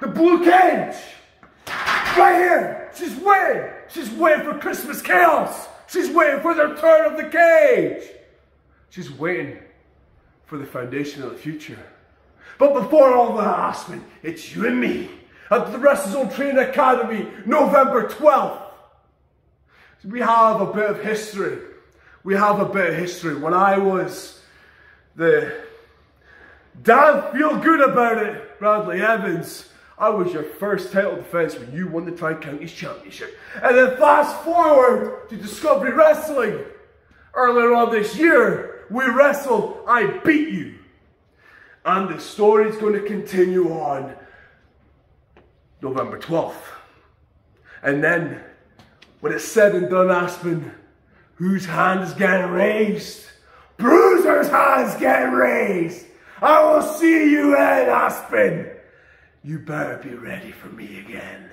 The blue cage! Right here! She's waiting! She's waiting for Christmas chaos! She's waiting for the return of the cage! She's waiting for the foundation of the future. But before all that, Aspen, it's you and me at the WrestleZone Training Academy, November 12th. We have a bit of history. We have a bit of history. When I was the damn feel good about it, Bradley Evans, I was your first title defense when you won the Tri-Counties Championship. And then fast forward to Discovery Wrestling. Earlier on this year, we wrestled, I beat you. And the story's going to continue on November 12th. And then, when it's said and done, Aspen, whose hand is getting raised? Bruiser's hand's getting raised. I will see you in Aspen. You better be ready for me again.